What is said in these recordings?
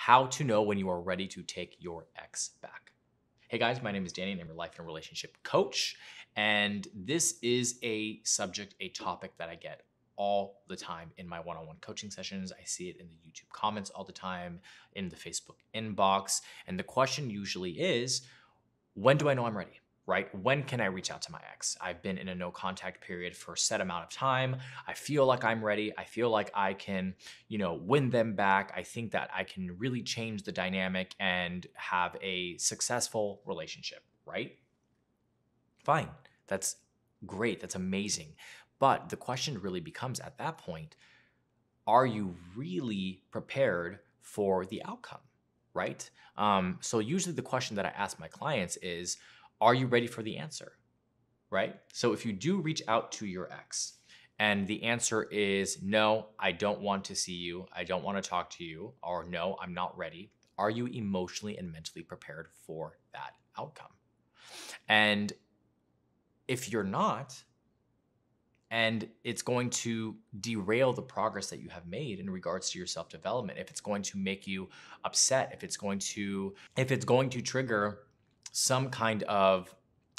how to know when you are ready to take your ex back. Hey guys, my name is Danny and I'm your life and relationship coach. And this is a subject, a topic that I get all the time in my one on one coaching sessions. I see it in the YouTube comments all the time, in the Facebook inbox. And the question usually is when do I know I'm ready? Right? When can I reach out to my ex? I've been in a no contact period for a set amount of time. I feel like I'm ready. I feel like I can, you know, win them back. I think that I can really change the dynamic and have a successful relationship, right? Fine. That's great. That's amazing. But the question really becomes at that point are you really prepared for the outcome? Right? Um, so, usually the question that I ask my clients is Are you ready for the answer? Right? So, if you do reach out to your ex, and the answer is no, I don't want to see you, I don't want to talk to you, or no, I'm not ready. Are you emotionally and mentally prepared for that outcome? And if you're not, and it's going to derail the progress that you have made in regards to your self-development if it's going to make you upset if it's going to if it's going to trigger some kind of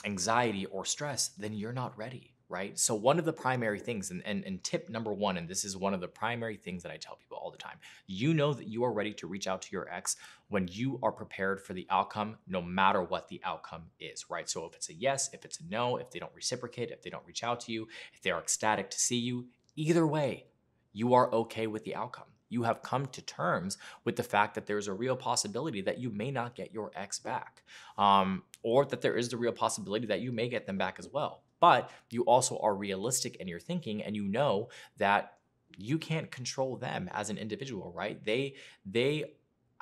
anxiety or stress then you're not ready right? So one of the primary things, and, and, and tip number one, and this is one of the primary things that I tell people all the time, you know that you are ready to reach out to your ex when you are prepared for the outcome, no matter what the outcome is, right? So if it's a yes, if it's a no, if they don't reciprocate, if they don't reach out to you, if they are ecstatic to see you, either way, you are okay with the outcome. You have come to terms with the fact that there's a real possibility that you may not get your ex back, um, or that there is the real possibility that you may get them back as well but you also are realistic in your thinking and you know that you can't control them as an individual, right? They they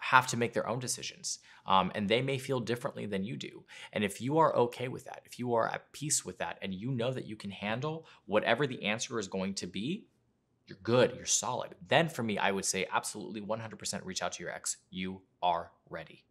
have to make their own decisions. Um, and they may feel differently than you do. And if you are okay with that, if you are at peace with that, and you know that you can handle whatever the answer is going to be, you're good, you're solid. Then for me, I would say absolutely 100% reach out to your ex. You are ready.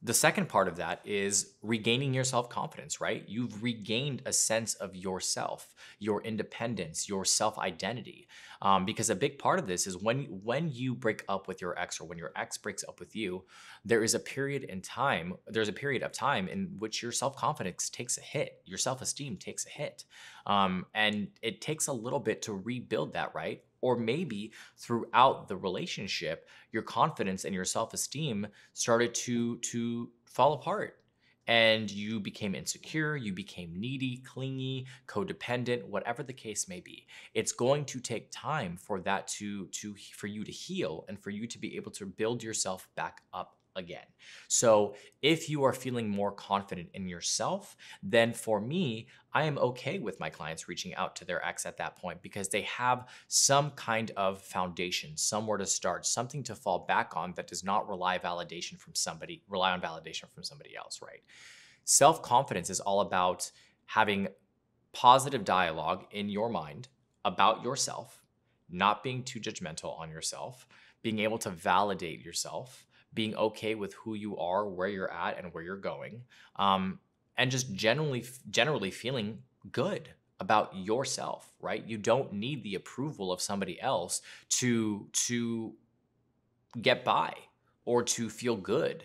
The second part of that is regaining your self confidence, right? You've regained a sense of yourself, your independence, your self identity. Um, because a big part of this is when when you break up with your ex or when your ex breaks up with you, there is a period in time. There's a period of time in which your self confidence takes a hit, your self esteem takes a hit, um, and it takes a little bit to rebuild that, right? Or maybe throughout the relationship your confidence and your self-esteem started to to fall apart and you became insecure, you became needy, clingy, codependent, whatever the case may be. It's going to take time for that to to for you to heal and for you to be able to build yourself back up again. So if you are feeling more confident in yourself, then for me, I am okay with my clients reaching out to their ex at that point because they have some kind of foundation, somewhere to start, something to fall back on that does not rely validation from somebody, rely on validation from somebody else, right? Self-confidence is all about having positive dialogue in your mind about yourself, not being too judgmental on yourself, being able to validate yourself, being okay with who you are, where you're at, and where you're going, um, and just generally generally feeling good about yourself. Right? You don't need the approval of somebody else to to get by or to feel good.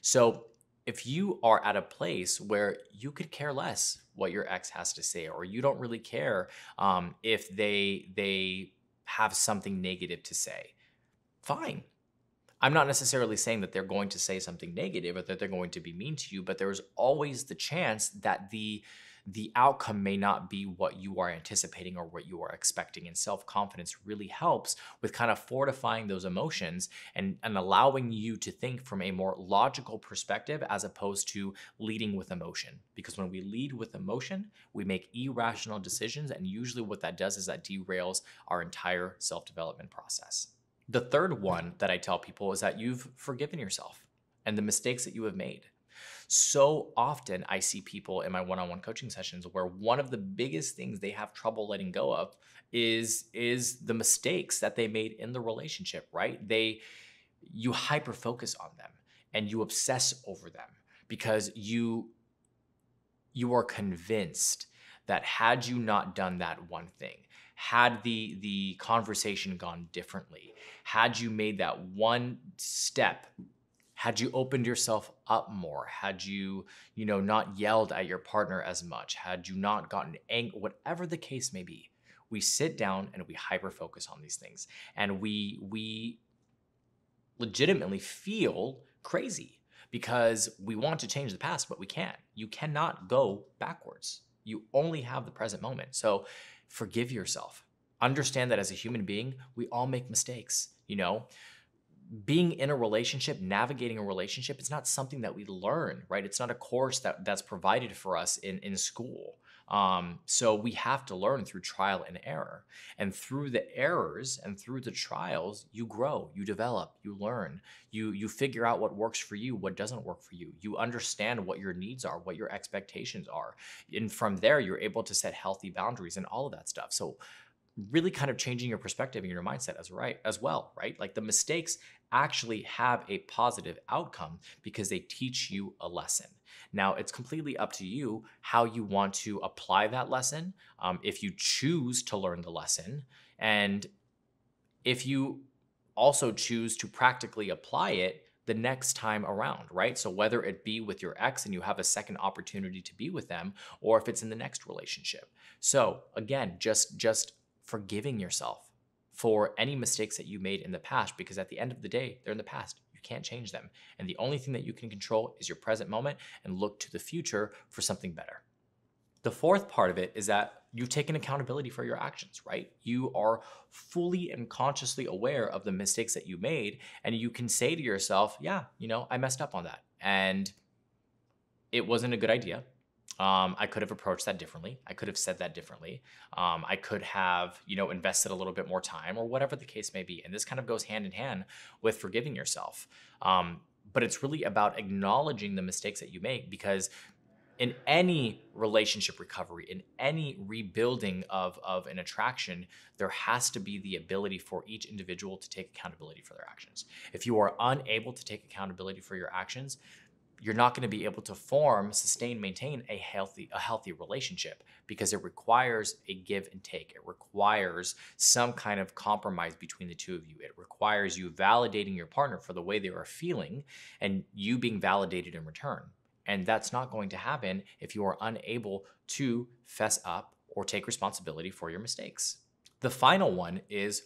So if you are at a place where you could care less what your ex has to say, or you don't really care um, if they they have something negative to say, fine. I'm not necessarily saying that they're going to say something negative or that they're going to be mean to you, but there's always the chance that the the outcome may not be what you are anticipating or what you are expecting. And self confidence really helps with kind of fortifying those emotions and, and allowing you to think from a more logical perspective as opposed to leading with emotion. Because when we lead with emotion, we make irrational decisions. And usually, what that does is that derails our entire self development process. The third one that I tell people is that you've forgiven yourself and the mistakes that you have made. So often I see people in my one-on-one coaching sessions where one of the biggest things they have trouble letting go of is is the mistakes that they made in the relationship, right? They you hyper focus on them and you obsess over them because you you are convinced that had you not done that one thing, had the the conversation gone differently had you made that one step had you opened yourself up more had you you know not yelled at your partner as much had you not gotten angry whatever the case may be we sit down and we hyper focus on these things. And we we legitimately feel crazy because we want to change the past but we can't. You cannot go backwards. You only have the present moment. So forgive yourself. Understand that as a human being we all make mistakes you know? Being in a relationship navigating a relationship it's not something that we learn right? It's not a course that that's provided for us in in school um, so we have to learn through trial and error. And through the errors and through the trials, you grow, you develop, you learn, you you figure out what works for you, what doesn't work for you. You understand what your needs are, what your expectations are. And from there, you're able to set healthy boundaries and all of that stuff. So really kind of changing your perspective and your mindset as right as well, right? Like the mistakes actually have a positive outcome because they teach you a lesson. Now, it's completely up to you how you want to apply that lesson. Um, if you choose to learn the lesson, and if you also choose to practically apply it the next time around, right? So whether it be with your ex and you have a second opportunity to be with them, or if it's in the next relationship. So again, just just forgiving yourself for any mistakes that you made in the past because at the end of the day, they're in the past. You can't change them. And the only thing that you can control is your present moment and look to the future for something better. The fourth part of it is that you've taken accountability for your actions, right? You are fully and consciously aware of the mistakes that you made, and you can say to yourself, yeah, you know, I messed up on that. And it wasn't a good idea. Um, I could have approached that differently. I could have said that differently. Um, I could have, you know, invested a little bit more time or whatever the case may be. And this kind of goes hand in hand with forgiving yourself. Um, but it's really about acknowledging the mistakes that you make because in any relationship recovery, in any rebuilding of, of an attraction, there has to be the ability for each individual to take accountability for their actions. If you are unable to take accountability for your actions, you're not going to be able to form, sustain, maintain a healthy a healthy relationship because it requires a give and take. It requires some kind of compromise between the two of you. It requires you validating your partner for the way they are feeling and you being validated in return. And that's not going to happen if you are unable to fess up or take responsibility for your mistakes. The final one is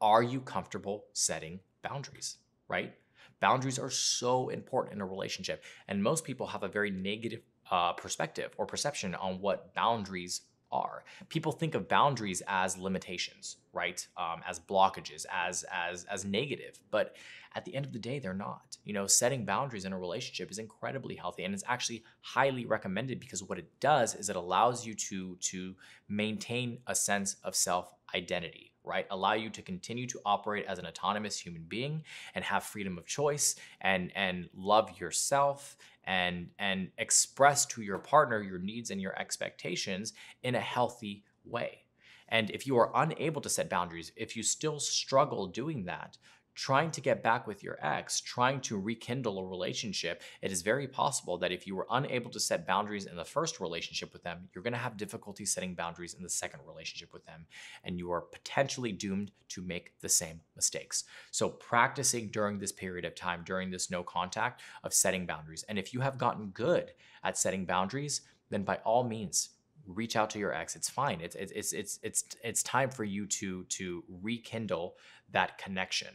are you comfortable setting boundaries, right? Boundaries are so important in a relationship. And most people have a very negative uh, perspective or perception on what boundaries are. People think of boundaries as limitations, right? Um, as blockages, as as as negative. But at the end of the day, they're not. You know, setting boundaries in a relationship is incredibly healthy and it's actually highly recommended because what it does is it allows you to to maintain a sense of self identity right? Allow you to continue to operate as an autonomous human being and have freedom of choice and and love yourself and and express to your partner your needs and your expectations in a healthy way. And if you are unable to set boundaries, if you still struggle doing that, trying to get back with your ex, trying to rekindle a relationship, it is very possible that if you were unable to set boundaries in the first relationship with them, you're going to have difficulty setting boundaries in the second relationship with them. And you are potentially doomed to make the same mistakes. So, practicing during this period of time, during this no contact, of setting boundaries. And if you have gotten good at setting boundaries, then by all means, reach out to your ex it's fine it's it's it's it's it's time for you to to rekindle that connection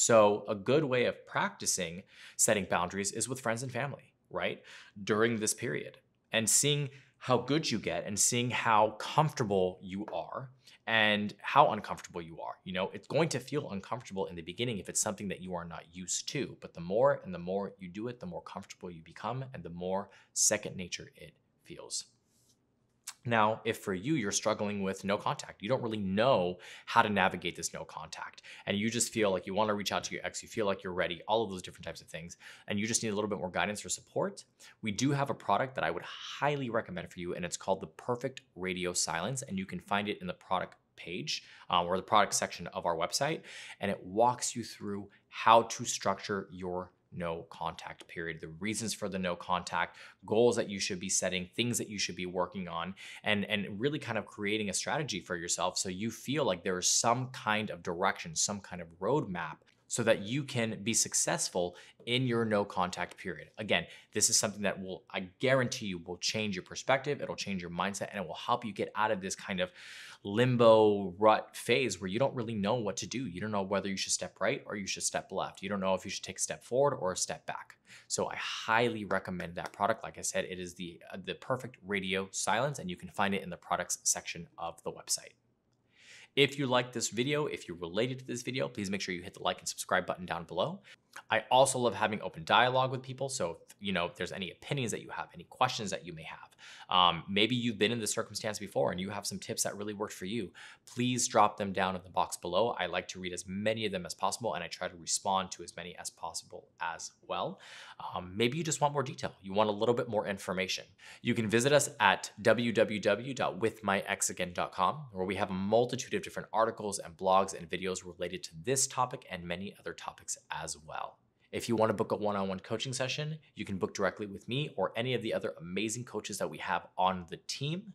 so, a good way of practicing setting boundaries is with friends and family, right? During this period and seeing how good you get and seeing how comfortable you are and how uncomfortable you are. You know, it's going to feel uncomfortable in the beginning if it's something that you are not used to, but the more and the more you do it, the more comfortable you become and the more second nature it feels. Now, if for you, you're struggling with no contact, you don't really know how to navigate this no contact, and you just feel like you want to reach out to your ex, you feel like you're ready, all of those different types of things, and you just need a little bit more guidance or support, we do have a product that I would highly recommend for you, and it's called the Perfect Radio Silence, and you can find it in the product page um, or the product section of our website, and it walks you through how to structure your no contact period, the reasons for the no contact, goals that you should be setting, things that you should be working on, and, and really kind of creating a strategy for yourself so you feel like there is some kind of direction, some kind of roadmap so that you can be successful in your no contact period. Again, this is something that will, I guarantee you, will change your perspective, it'll change your mindset, and it will help you get out of this kind of limbo rut phase where you don't really know what to do. You don't know whether you should step right or you should step left. You don't know if you should take a step forward or a step back. So I highly recommend that product. Like I said, it is the, uh, the perfect radio silence, and you can find it in the products section of the website. If you like this video, if you're related to this video, please make sure you hit the like and subscribe button down below. I also love having open dialogue with people. So, if, you know, if there's any opinions that you have, any questions that you may have, um, maybe you've been in this circumstance before and you have some tips that really worked for you, please drop them down in the box below. I like to read as many of them as possible and I try to respond to as many as possible as well. Um, maybe you just want more detail. You want a little bit more information. You can visit us at www.withmyexagain.com where we have a multitude of different articles and blogs and videos related to this topic and many other topics as well. If you want to book a one on one coaching session, you can book directly with me or any of the other amazing coaches that we have on the team.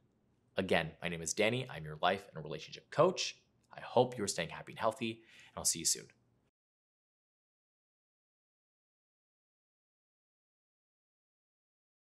Again, my name is Danny. I'm your life and relationship coach. I hope you're staying happy and healthy, and I'll see you soon.